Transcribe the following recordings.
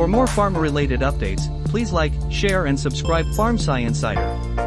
For more pharma-related updates, please like, share and subscribe PharmSci Insider.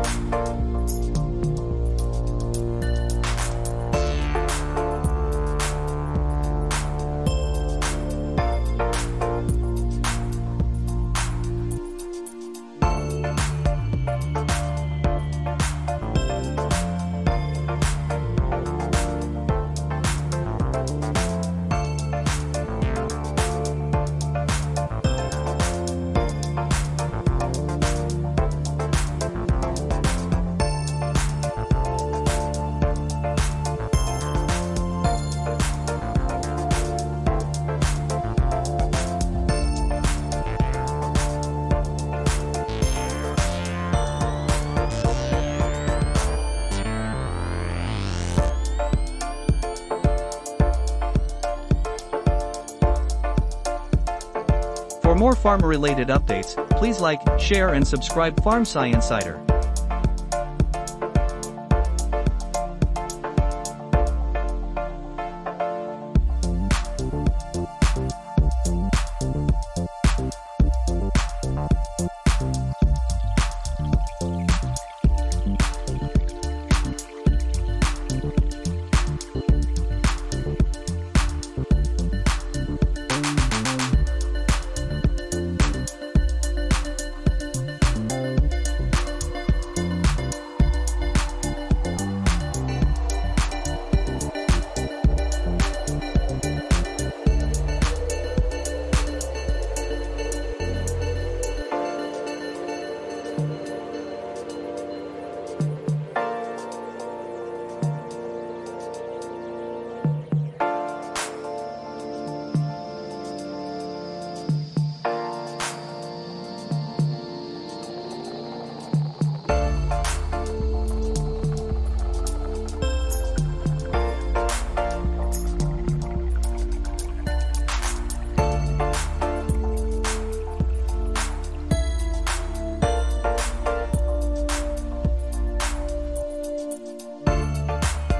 For more pharma-related updates, please like, share and subscribe PharmSci Insider.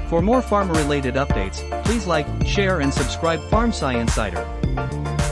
For more pharma-related updates, please like, share and subscribe PharmSci Insider.